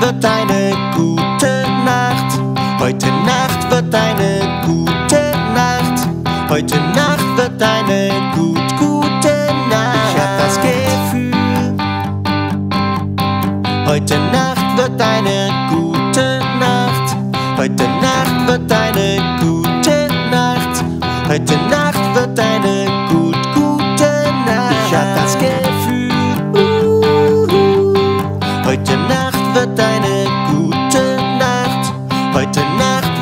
wird eine gute Nacht. Heute Nacht wird eine gute Nacht. Heute Nacht wird eine gut, gute Nacht. Ich hab das Gefühl. Heute Nacht wird eine gute Nacht. Heute Nacht wird eine gute Nacht. Heute Nacht wird eine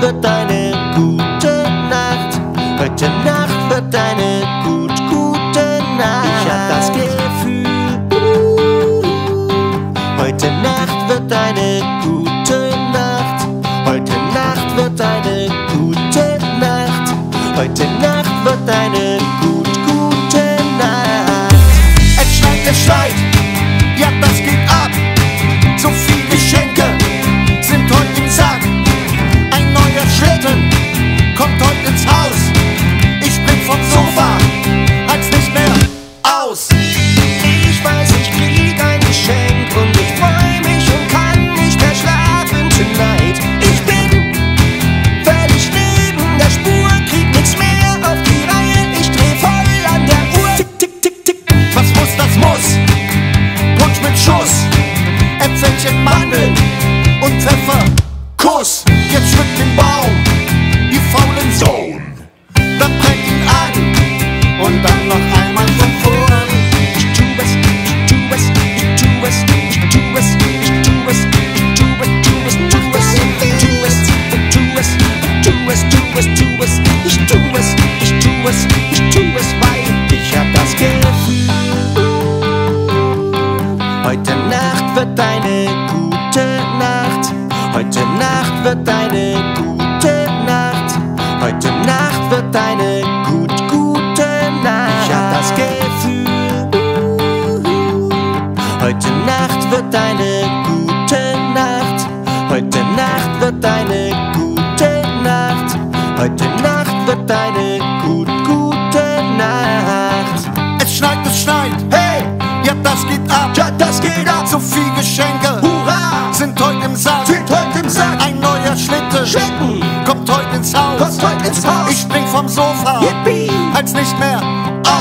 wird eine gute Nacht. Heute Nacht wird eine gut, gute Nacht. Ich hab das Gefühl. Heute Nacht wird eine gute Nacht. Heute Nacht wird eine gute Nacht. Heute Nacht wird eine Haus. Ich spring vom Sofa, halt's nicht mehr aus. Ich weiß, ich krieg ein Geschenk und ich freu mich und kann nicht mehr schlafen tonight. Ich bin völlig neben der Spur, krieg nichts mehr auf die Reihe. Ich dreh voll an der Uhr. Tick, tick, tick, tick. Was muss, das muss. Punsch mit Schuss, Äpfelchen, Mandeln es, ich tu es, weil ich hab das Gefühl. Heute Nacht wird eine gute Nacht. Heute Nacht wird eine gute Nacht. Heute Nacht wird eine gut, gute Nacht. Ich hab das Gefühl. Heute Nacht wird eine gute Nacht. Heute Nacht wird eine gute Nacht. Heute Nacht schneit, es schneit, hey, ja das geht ab. Ja, das geht ab. So viel Geschenke Hurra! sind heute im Sack. Sind heute im Sack. Ein neuer Schlitten Schlitten. kommt heute ins Haus. Kommt heute ins Haus. Ich spring vom Sofa, Yippie. halt's nicht mehr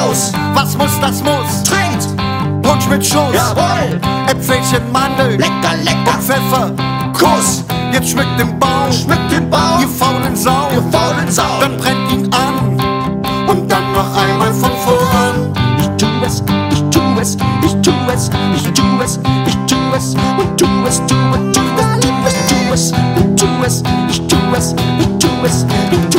aus. Was muss, das muss. Trinkt. Punsch mit Schuss, Jawohl. Äpfelchen, Mandeln Lecker, lecker. und Pfeffer. Kuss, jetzt schmückt den Baum, Schmückt den Baum. ihr faulen Sau. Ihr faulen Sau. Dann brennt ihn an promise.